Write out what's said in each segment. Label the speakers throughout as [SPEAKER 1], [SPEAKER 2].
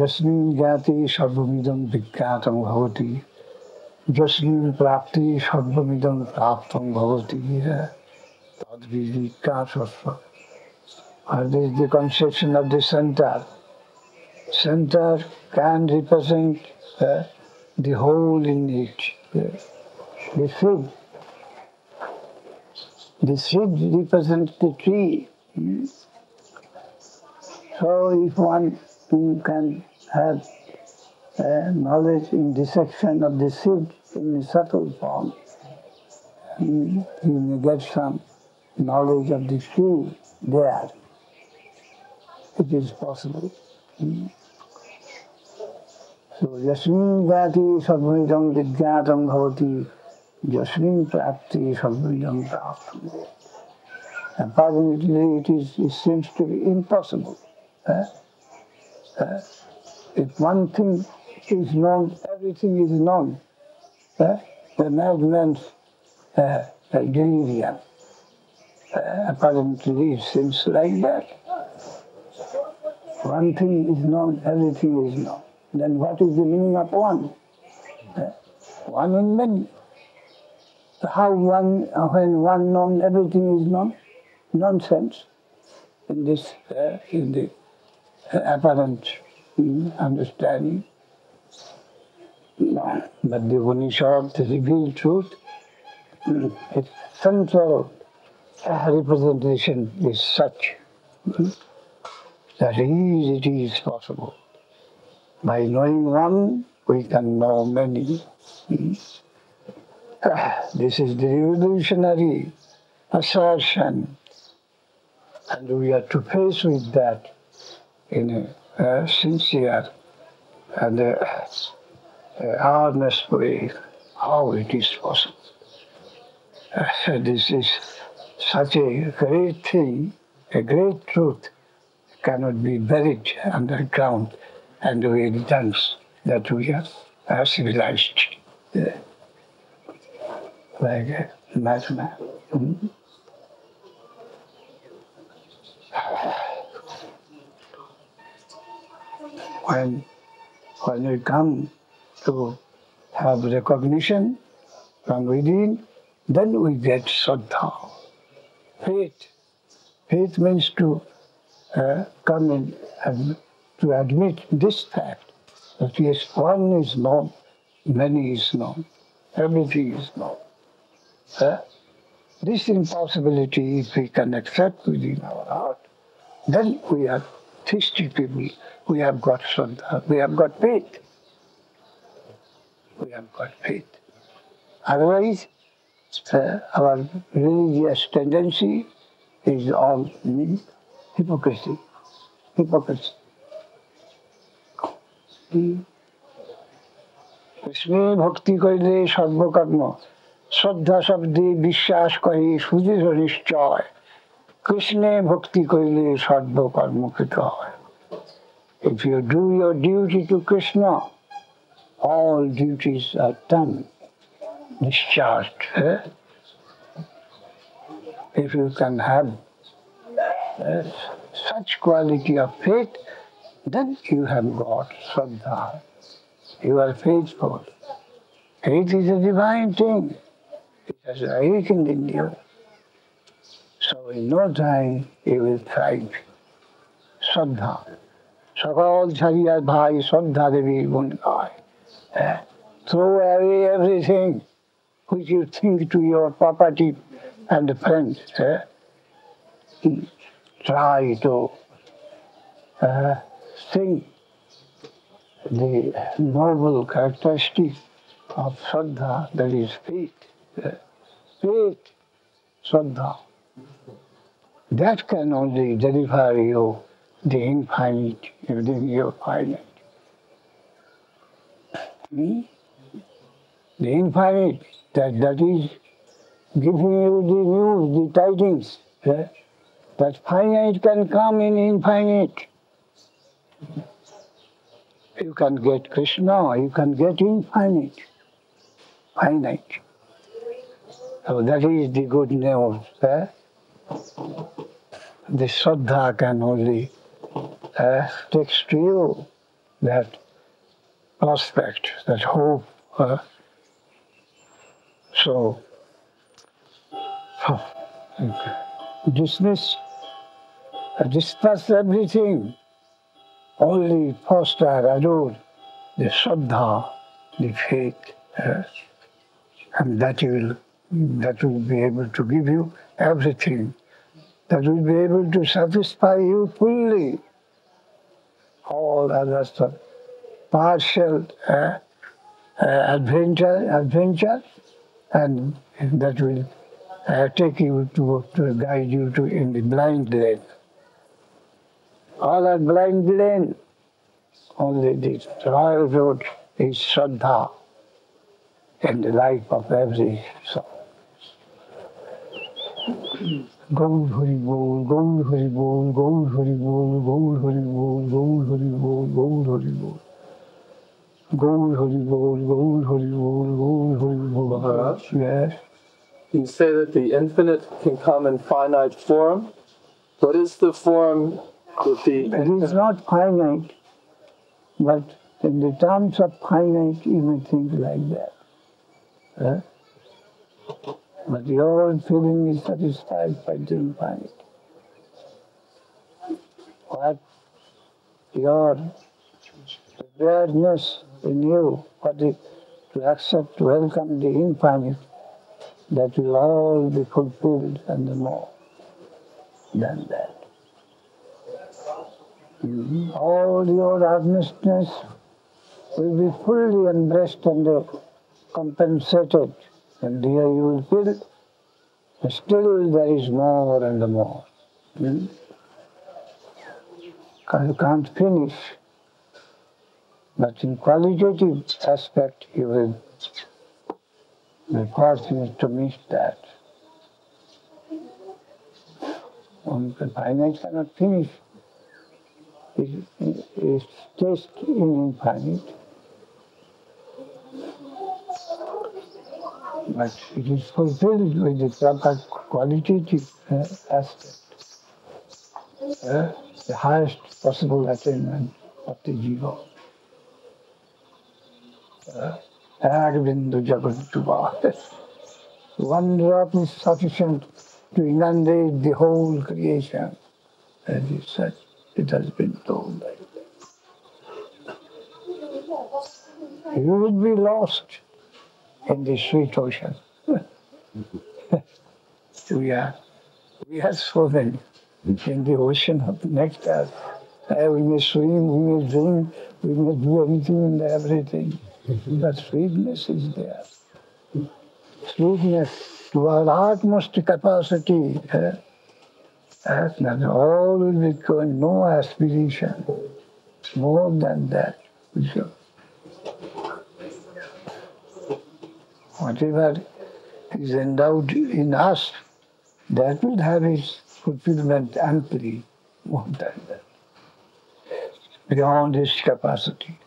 [SPEAKER 1] यस्मिन् ज्ञाते सर्वमिदं विज्ञातं भवति यस्मिन् प्राप्ति सर्वमिदं प्राप्तं भवति तद्विजिज्ञासस्व And this is the conception of the center. Center can represent uh, the whole in it. Uh, the seed. The seed represents the tree. Hmm? So if one person can have uh, knowledge in dissection of the seed in subtle form. He, he may get some knowledge of the tree there. It is possible. Hmm. So yasmin jati sadvaitam vidyatam bhavati yasmin prapti sadvaitam prapti. Apparently it, is, it seems to be impossible. Eh? Uh, if one thing is known, everything is known. Uh, the madman's uh, delirium. Uh, apparently it seems like that. One thing is known, everything is known. Then what is the meaning of one? Uh, one in many. How one, when one known, everything is known? Nonsense in this, uh, in the apparent mm, understanding. But the Upanishad, the revealed truth, mm, its central representation is such mm, that is, it is possible. By knowing one, we can know many. This is the revolutionary assertion, and we are to face with that in a, sincere and a, earnest way how it is possible. Uh, this is such a great thing, a great truth, cannot be buried underground and we dance that we are, are civilized. Uh, like a madman. Mm-hmm. When when we come to have recognition from within, then we get Shraddha, faith. Faith means to uh, come in and to admit this fact that yes, one is known, many is known, everything is known. Uh, this impossibility, if we can accept within our heart, then we are thirsty people we have got Shraddha, we have got faith. We have got faith. Otherwise, uh, our religious tendency is all hypocrisy. Hypocrisy. কৃষ্ণে ভক্তি করিলে সর্বকর্ম শ্রদ্ধা শব্দে বিশ্বাস করে সুদৃঢ় নিশ্চয় কৃষ্ণে ভক্তি করিলে সর্বকর্মকৃত হয় if you do your duty to Krishna, all duties are done, discharged. Eh? If you can have uh, such quality of faith, then you have got Shraddha. You are faithful. Faith is a divine thing. It has awakened in you. So in no time you will find Shraddha. সকল ছাড়িয়া ভাই শ্রদ্ধা দেবী গুণ গায় throw away everything which you think to your property and friends. Eh? Try to uh, think the noble characteristic of Shraddha, that is faith. Uh, faith, Shraddha. That can only deliver you the infinite within your finite. Hmm? The infinite, that, that is giving you the news, the tidings. Yeah? That finite can come in infinite. You can get Krishna, you can get infinite, finite. So that is the good news. Eh? The Shraddha can only uh, takes to you that prospect, that hope. Uh, so, okay. dismiss, uh, discuss everything, only foster, adore the Shraddha, the faith, uh, and that you will, that will be able to give you everything, that will be able to satisfy you fully. All other stuff, partial uh, uh, adventure, adventure, and that will uh, take you to, to guide you to in the blind lane. All are blind lane. Only the royal road is Shraddha in the life of every soul. Gaur Hari Bol, Gaur Hari Bol, Gaur Hari Bol, Gaur Hari Bol, Gaur Hari Bol, Gaur Hari Bol. Gaur Hari Bol, Gaur Hari Bol, Gaur Hari Bol.
[SPEAKER 2] Maharaj?
[SPEAKER 1] Yes.
[SPEAKER 2] You say that the infinite can come in finite form. What is the form that the
[SPEAKER 1] It is not finite, but in the terms of finite, you may think like that. Huh? But your feeling is satisfied by the infinite. What your preparedness in you, what to accept, welcome the infinite, that will all be fulfilled and more than that. Mhm. All your earnestness will be fully embraced and compensated. And here you will feel still there is more and more. Hmm? You can't finish. But in qualitative aspect, you will be fortunate to miss that. One finite cannot finish is, is taste in infinite. but it is fulfilled with the Prabhupada qualitative uh, aspect, uh, the highest possible attainment of the Jiva. Uh, One drop is sufficient to inundate the whole creation, as is said, it has been told that. You would be lost in the sweet ocean. we are we are swimming in the ocean of nectar. Uh, we may swim, we may drink, we may do anything and everything. But sweetness is there. Sweetness to our utmost capacity. Uh, uh, all will be going, no aspiration. More than that. we shall whatever is endowed in us, that will have its fulfillment amply more than that, beyond its capacity.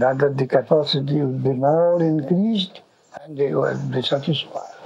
[SPEAKER 1] Rather, the capacity will be more increased and they will be satisfied.